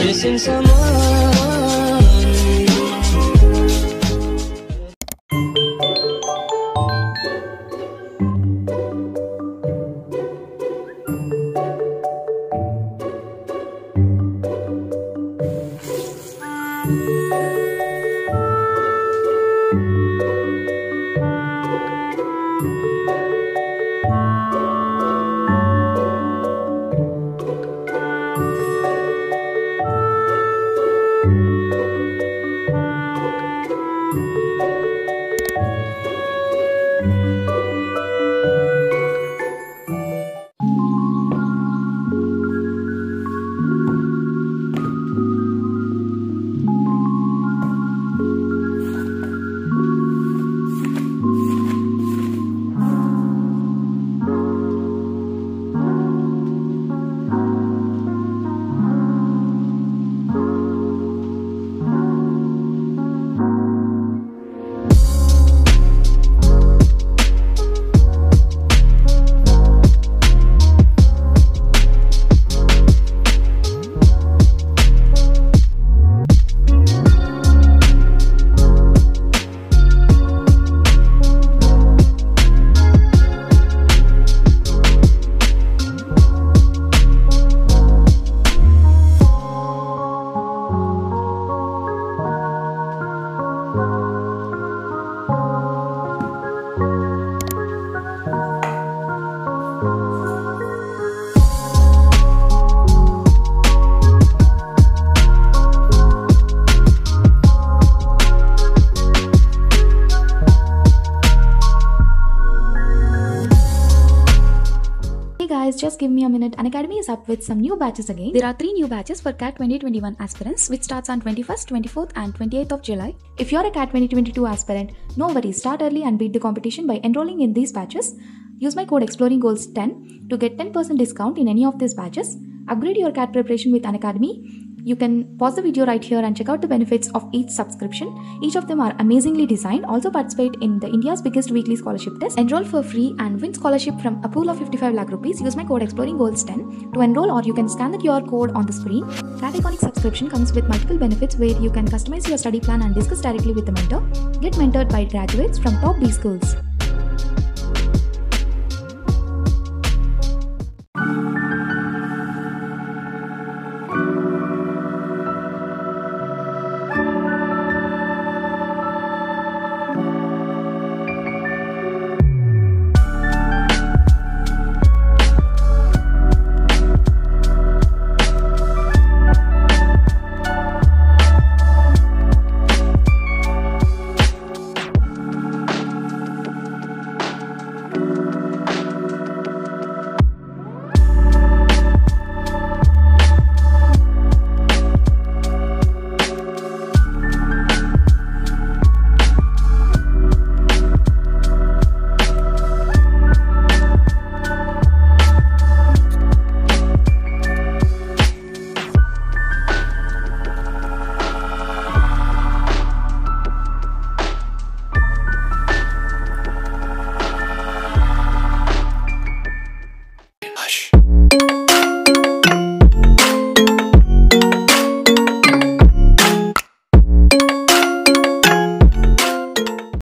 Neredesin sana. Guys, just give me a minute. Unacademy is up with some new batches again. There are three new batches for CAT 2021 aspirants, which starts on 21st, 24th, and 28th of July. If you're a CAT 2022 aspirant, no worries. Start early and beat the competition by enrolling in these batches. Use my code Exploring Goals 10 to get 10% discount in any of these batches. Upgrade your CAT preparation with Unacademy. You can pause the video right here and check out the benefits of each subscription. Each of them are amazingly designed. Also participate in the India's biggest weekly scholarship test. Enroll for free and win scholarship from a pool of 55 lakh rupees. Use my code Exploring Goals 10 to enroll or you can scan the QR code on the screen. Cat Iconic subscription comes with multiple benefits where you can customize your study plan and discuss directly with the mentor. Get mentored by graduates from top B schools.